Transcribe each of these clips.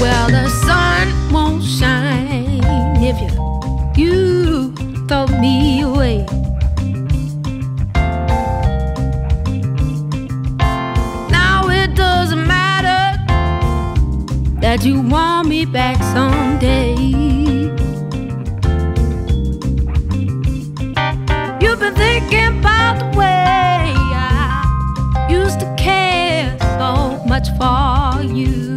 Well, the sun won't shine if you, you throw me away. Now it doesn't matter that you want me back someday. You've been thinking about the way I used to care so much for you.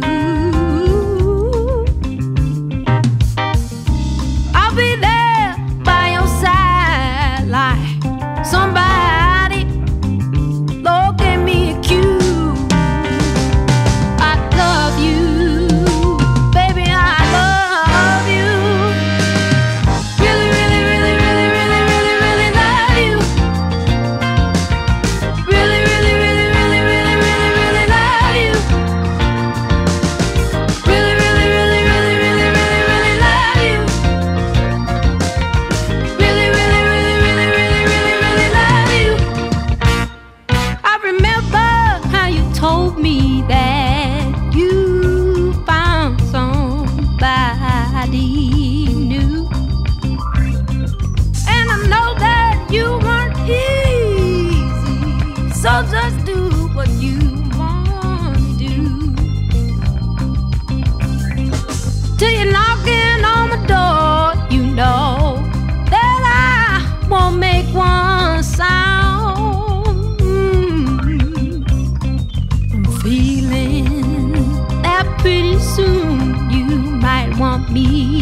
me.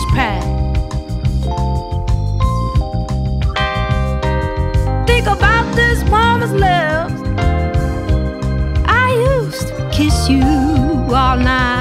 launchpad. Think about this mama's lips. I used to kiss you all night.